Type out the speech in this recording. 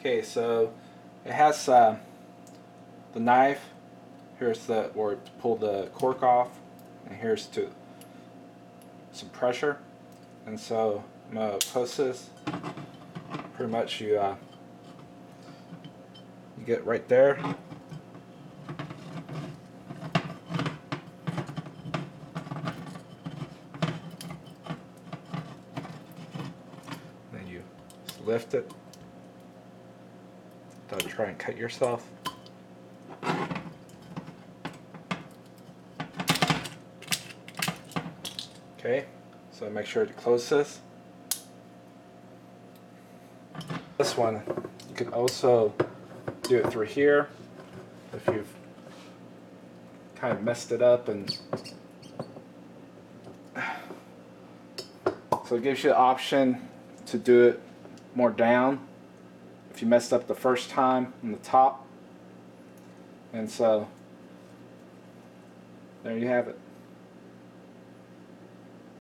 Okay, so it has uh, the knife. Here's the where to pull the cork off, and here's to some pressure. And so I'm gonna post this. Pretty much you uh, you get right there. Then you lift it. Don't try and cut yourself. Okay, so make sure to close this. This one, you can also do it through here if you've kind of messed it up and so it gives you the option to do it more down you messed up the first time in the top. And so there you have it